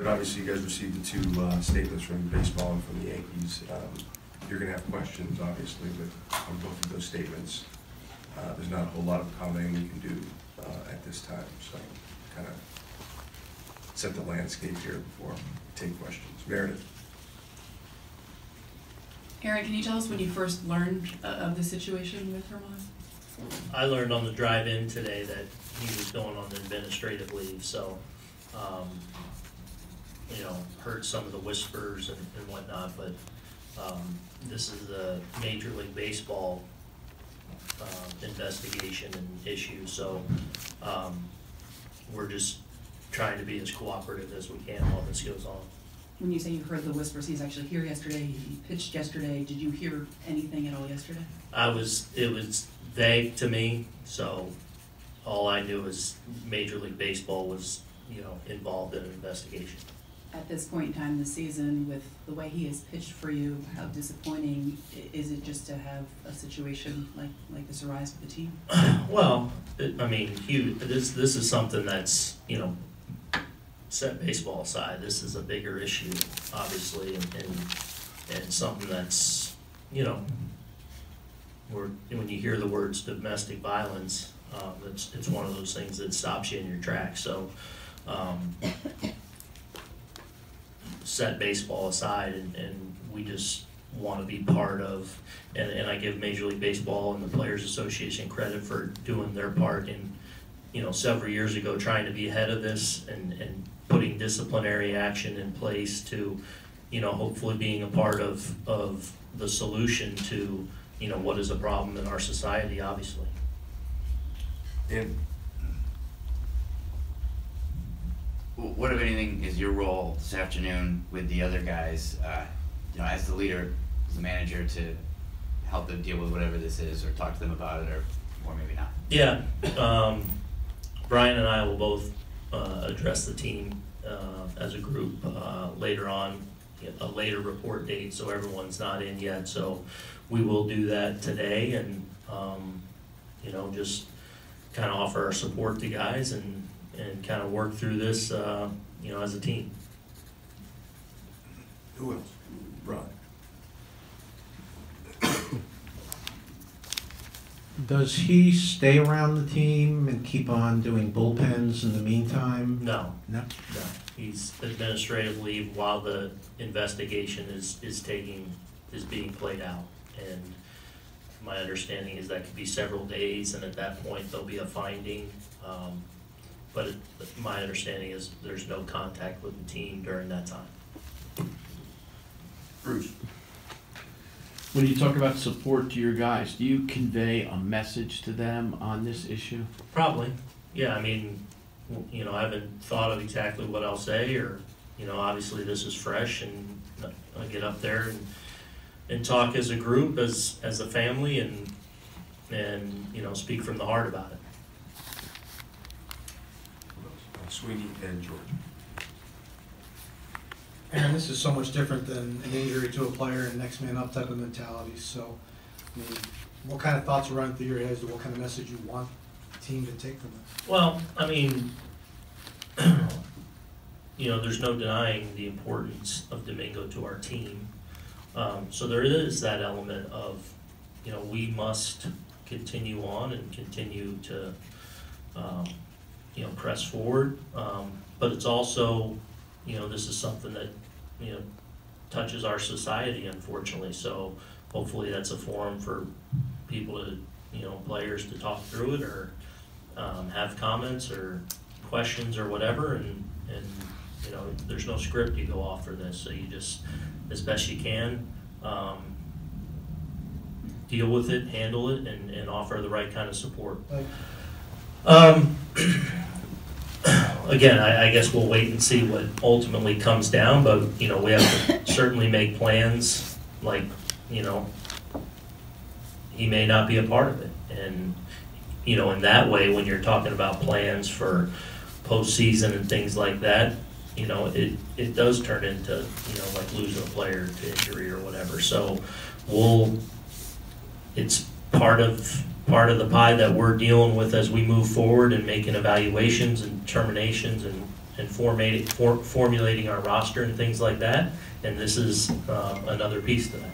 But obviously, you guys received the two uh, statements from baseball and from the Yankees. Um, You're gonna have questions, obviously, but on both of those statements, uh, there's not a whole lot of commenting we can do uh, at this time, so kind of set the landscape here before we take questions. Meredith? Aaron, can you tell us when you first learned uh, of the situation with German? I learned on the drive-in today that he was going on administrative leave, so, um, you know, heard some of the whispers and and whatnot, but, um, this is a Major League Baseball, um, investigation and issue, so, um, we're just trying to be as cooperative as we can while this goes on. When you say you heard the whispers, he's actually here yesterday, he pitched yesterday, did you hear anything at all yesterday? I was, it was vague to me, so all I knew is Major League Baseball was, you know, involved in an investigation. At this point in time in the season, with the way he has pitched for you, how disappointing is it just to have a situation like, like this arise with the team? Well, it- I mean, Hugh, this, this is something that's, you know, set baseball aside, this is a bigger issue, obviously, and, and, and something that's, you know, where, when you hear the words domestic violence, um, it's, it's one of those things that stops you in your tracks, so, um, set baseball aside and, and we just wanna be part of, and, and I give Major League Baseball and the Players Association credit for doing their part in, you know, several years ago, trying to be ahead of this and, and putting disciplinary action in place to, you know, hopefully being a part of, of the solution to, you know, what is a problem in our society, obviously. And What, if anything, is your role this afternoon with the other guys, uh, you know, as the leader, as the manager, to help them deal with whatever this is, or talk to them about it, or, or maybe not? Yeah, um, Brian and I will both, uh, address the team, uh, as a group, uh, later on, a later report date, so everyone's not in yet, so we will do that today and, um, you know, just kind of offer our support to guys and, and kind of work through this, uh, you know, as a team. who else? Ron? Does he stay around the team and keep on doing bullpens in the meantime? No, No? No, he's administrative leave while the investigation is, is taking, is being played out. And my understanding is that could be several days, and at that point, there'll be a finding. Um, But it- my understanding is there's no contact with the team during that time. Bruce? When you talk about support to your guys, do you convey a message to them on this issue? Probably, yeah, I mean, you know, I haven't thought of exactly what I'll say, or, you know, obviously this is fresh, and I get up there and, and talk as a group, as, as a family, and, and, you know, speak from the heart about it. Uh, Sweeney and George. And this is so much different than an injury to a player and next man up type of mentality, so, I mean, what kind of thoughts are running through your heads, or what kind of message you want the team to take from it? Well, I mean, you know, there's no denying the importance of Domingo to our team. Um, so there is that element of, you know, we must continue on and continue to, um, you know, press forward. Um, but it's also, you know, this is something that, you know, touches our society unfortunately. So hopefully that's a forum for people to, you know, players to talk through it or, um, have comments or questions or whatever, and, and, you know, there's no script you go off for this, so you just, as best you can, um, deal with it, handle it, and, and offer the right kind of support. Um, again, I, I guess we'll wait and see what ultimately comes down, but, you know, we have to certainly make plans, like, you know, he may not be a part of it, and, you know, in that way, when you're talking about plans for postseason and things like that, you know, it, it does turn into, you know, like losing a player to injury or whatever, so we'll, it's part of, part of the pie that we're dealing with as we move forward and making evaluations and determinations and, and formatting, for, formulating our roster and things like that. And this is, um, another piece to that.